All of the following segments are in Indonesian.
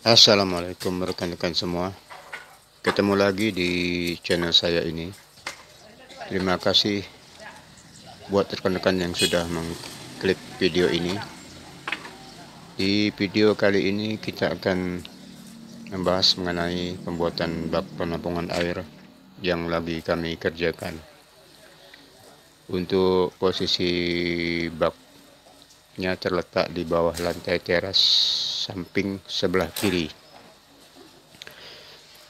Assalamualaikum rekan-rekan semua. Ketemu lagi di channel saya ini. Terima kasih buat rekan-rekan yang sudah mengklik video ini. Di video kali ini kita akan membahas mengenai pembuatan bak penampungan air yang lagi kami kerjakan. Untuk posisi baknya terletak di bawah lantai teras samping sebelah kiri.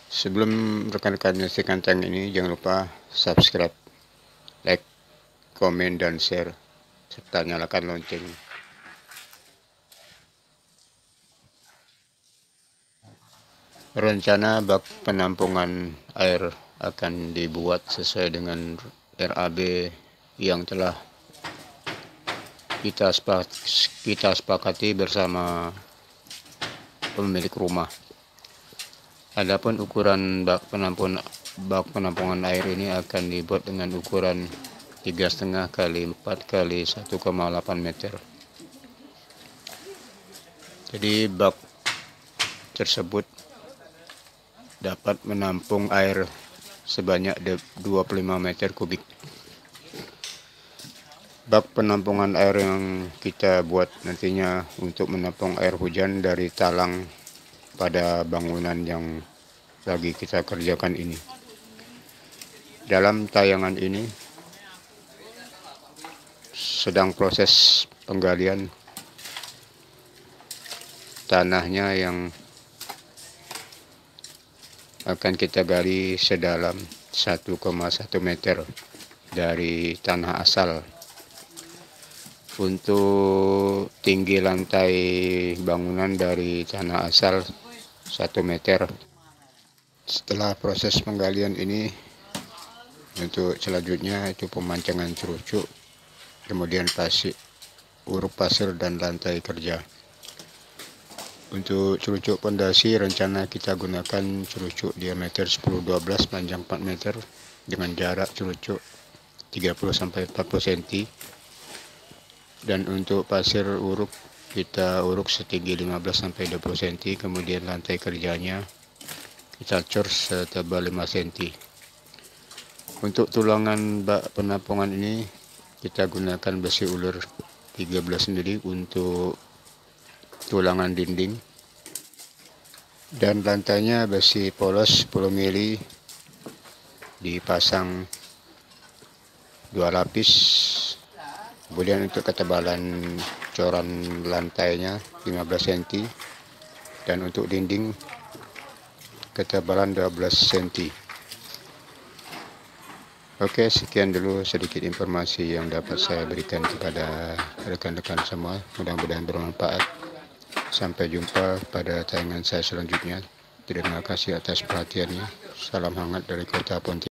Sebelum rekan-rekan menyaksikan tank ini jangan lupa subscribe like komen dan share serta nyalakan lonceng. Rencana bak penampungan air akan dibuat sesuai dengan RAB yang telah kita sepakati bersama pemilik rumah. Adapun ukuran bak penampungan bak penampungan air ini akan dibuat dengan ukuran 3,5 kali 4 kali 1,8 meter. Jadi bak tersebut dapat menampung air sebanyak 25 meter kubik. Bak penampungan air yang kita buat nantinya untuk menampung air hujan dari talang pada bangunan yang lagi kita kerjakan ini. Dalam tayangan ini sedang proses penggalian tanahnya yang akan kita gali sedalam 1,1 meter dari tanah asal untuk tinggi lantai bangunan dari tanah asal 1 meter. Setelah proses penggalian ini untuk selanjutnya itu pemancangan cerucuk kemudian pasir uruk pasir dan lantai kerja. Untuk cerucuk pondasi rencana kita gunakan cerucuk diameter 10-12 panjang 4 meter dengan jarak cerucuk 30-40 cm dan untuk pasir uruk kita uruk setinggi 15 sampai 20 cm kemudian lantai kerjanya kita cor setebal 5 cm untuk tulangan bak penampungan ini kita gunakan besi ulur 13 sendiri untuk tulangan dinding. Dan lantainya besi polos 10 mili dipasang dua lapis kemudian untuk ketebalan coran lantainya 15 cm dan untuk dinding ketebalan 12 cm Oke sekian dulu sedikit informasi yang dapat saya berikan kepada rekan-rekan semua. Mudah-mudahan bermanfaat. Sampai jumpa pada tayangan saya selanjutnya. Terima kasih atas perhatiannya. Salam hangat dari kota Pontianak